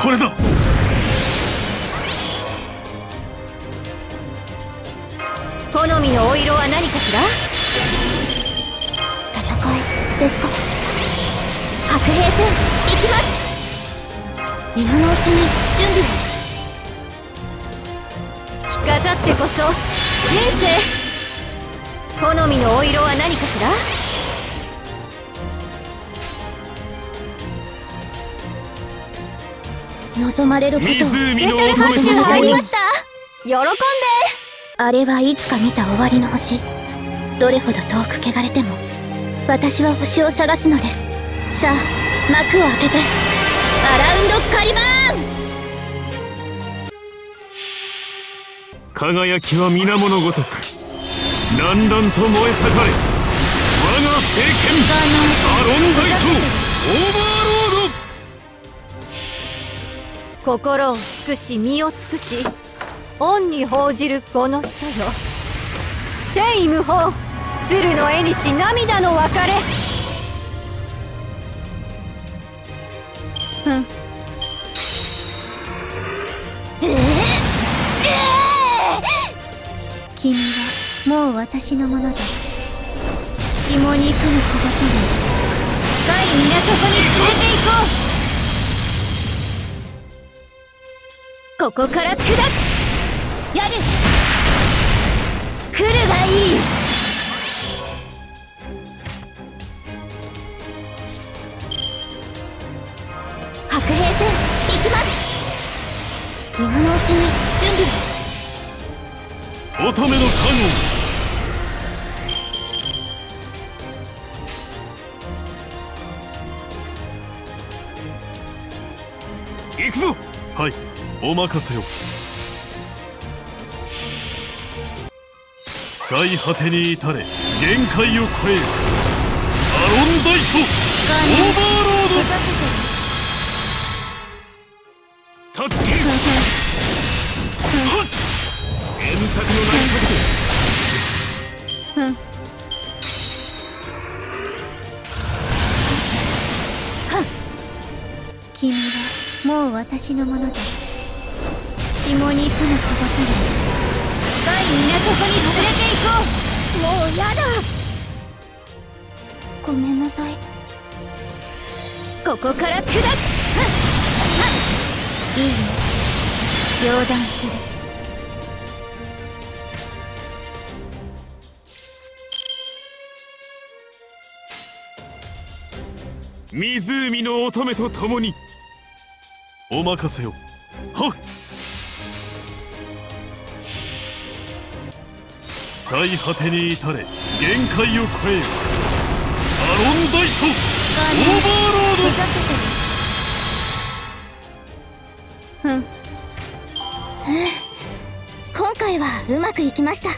これだ。好みのお色は何かしら？戦いですか？白兵戦行きます。今のうちに準備を。着飾ってこそ人生。好みのお色は何かしら？望まれることをスペシャル発注入りました喜んで。あれはいつか見た終わりの星。どれほど遠く汚れても私は星を探すのです。さあ幕を開けて。アラウンドカリバーン。輝きは皆物ごとくだんだんと燃え盛れ。我が聖剣アロンダイトオーバーロード心を尽くし身を尽くし恩に報じるこの人よ。天意無法鶴の絵にし涙の別れ。ふん。君はもう私のものだ。血も肉のこぼさない深い港に連れて行こうここから砕くやる来るがいい白兵戦。行きます今のうちに準備乙女の観音行くぞはいお任せを。最果てに至れ限界を超える。アロンダイトオーバーロード。タッチキルはっ。円卓の名にかけてふん君はもう私のものだ。血も肉のこぼさない深い港に連れて行こうもうやだごめんなさいここから砕くいいよ両断する湖の乙女と共にお任せを。はっ。最果てに至れ限界を超えよ。アロンダイトオーバーロード。ふん。今回はうまくいきました。